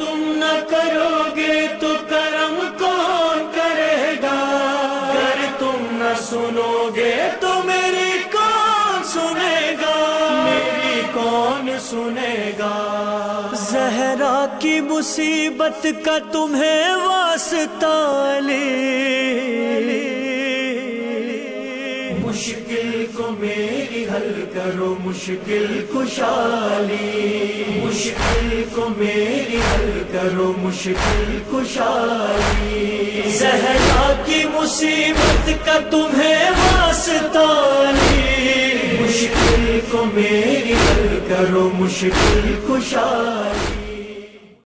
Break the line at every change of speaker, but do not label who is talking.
तुम न करोगे तो करम कौन करेगा? अगर तुम न सुनोगे तो मेरी कौन सुनेगा? मेरी कौन सुनेगा? जहरा की मुसीबत का तुम्हें वास्ता ले। मुश्किल को मेरी हल करो, मुश्किल खुशहाली मुश्किल को मेरी करो मुश्किल खुशाली सहरा की मुसीबत का तुम्हें वास्ता मुश्किल को मेरी हल करो मुश्किल खुशहाली